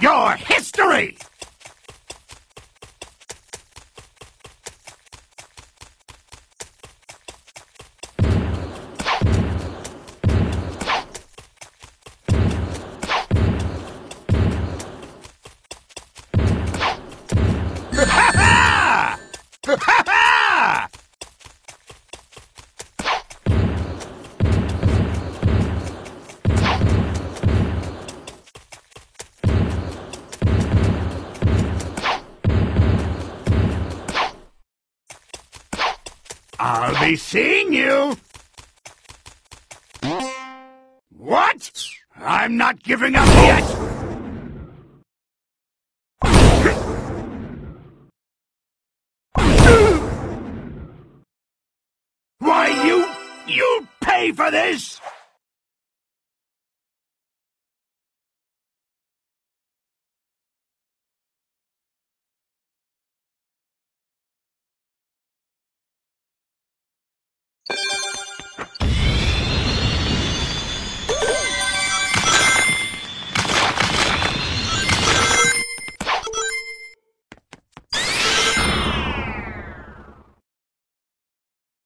your history! I'll be seeing you! What? I'm not giving up yet! Why, you... you pay for this!